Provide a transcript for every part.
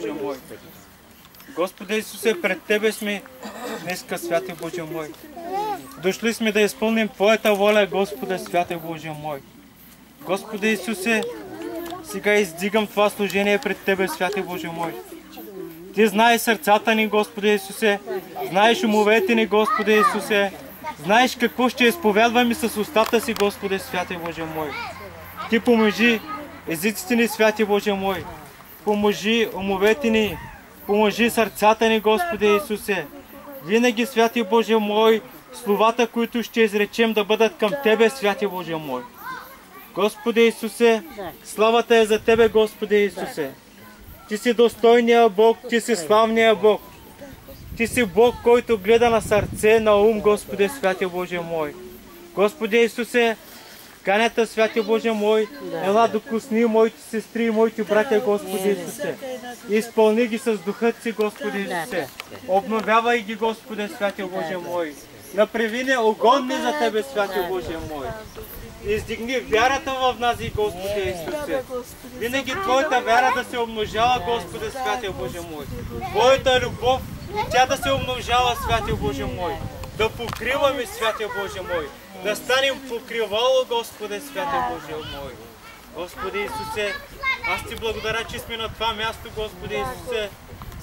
Боже мой. Господи Исусе, пред Тебе сме днеска, святи Боже мой. Дошли сме да изпълним Твоята воля, Господи, святи Боже мой. Господи Исусе, сега издигам това служение пред Тебе, святи Боже мой. Ти знаеш сърцата ни, Господи Исусе. Знаеш умовете ни, Господи Исусе. Знаеш какво ще изповядваме с устата си, Господи, святи Боже мой. Ти поможи езиците ни, святи Боже мой. Поможи умовете ни. Поможи сърцата ни, Господи Исусе. Винаги, святи Боже мой, словата, които ще изречем да бъдат към Тебе, святи Боже мой. Господи Исусе, славата е за Тебе, Господи Исусе. Ти си достойния Бог, Ти си славния Бог. Ти си Бог, който гледа на сърце, на ум, Господи, святи Боже мой. Господи Исусе, канята, святи Боже мой, ела докусни моите сестри и моите братя, Господи Исусе. Изпълни ги с духът си, Господи Исусе. Обновявай ги, Господи, святи Боже мой. Направи ни огонни за Тебе, святи Боже мой. Издигни вярата в нас и Господи Исусе. Винаги Твоята вяра да се умножава, Господи, святи Боже мой. Твоята любов тя да се умножава, святи Боже мой. Да покриваме, святи Боже мой. Да станем покривало, Господи, святи Боже мой. Господи Исусе, аз Ти благодаря, че сме на това място, Господи Исусе,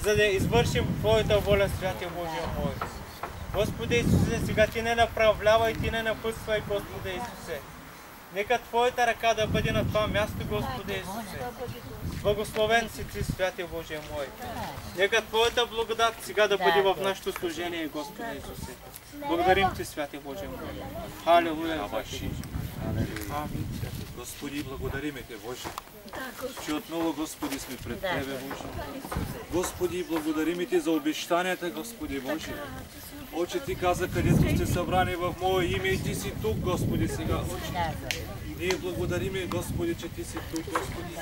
за да извършим Твоята воля, святи Боже мой. Господи Исусе, сега Ти не направлявай, Ти не напътствай, Господи Исусе. Нека Твоята ръка да бъде на това място, Господи Исусе. Благословен си Ти, святи Боже мой. Нека Твоята благодат сега да бъде в нашето служение, Господи Исусе. Благодарим Ти, святи Боже мой. Халилуя. Амин. Господи, благодариме Те, Боже, че отново, Господи, сме пред Тебе, Боже. Господи, благодариме Ти за обещанията, Господи, Боже. Отче, Ти каза, където сте събрани в Мое име и Ти си тук, Господи, сега. Ние благодариме, Господи, че Ти си тук, Господи.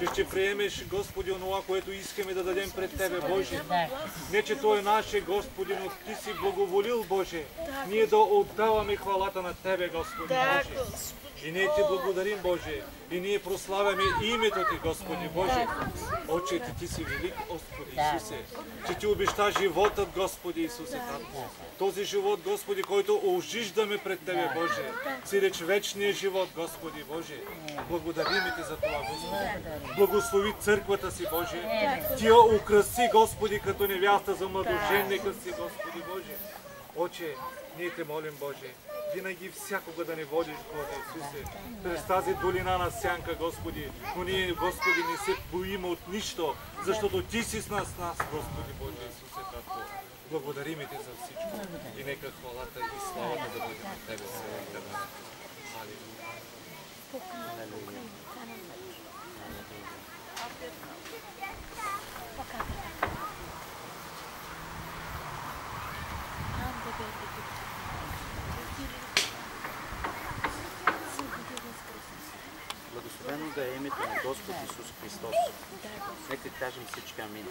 Че ще приемеш, Господи, онова, което искаме да дадем пред Тебе, Боже. Не, че Той е наше, Господи, но Ти си благоволил, Боже. Ние да отдаваме хвалата на Тебе, Господи, Боже. И ние Ти благодарим, Боже. И ние прославяме името Ти, Господи Боже. Отче, Ти, Ти си велик, Господи Исусе. Че Ти обеща животът, Господи Исусе, Татко. Този живот, Господи, който ожиждаме пред Тебе, Боже. Си реч вечния живот, Господи Боже. Благодарим Ти за това, Господи. Благослови църквата си, Боже. Ти я украси, Господи, като невяста за младоженника си, Господи Боже. Отче, ние те молим, Боже, винаги всякога да ни водиш, Боже Исусе, през тази долина на сянка, Господи. Но ние, Господи, не се боим от нищо, защото Ти си с нас, нас, Господи Боже Исусе, Татко. Благодарим Ти за всичко. И нека хвалата и славата да бъде на Тебе и Тебе. Алилуя. Благословено да е името на Господ Исус Христос. Нека кажем всички амин.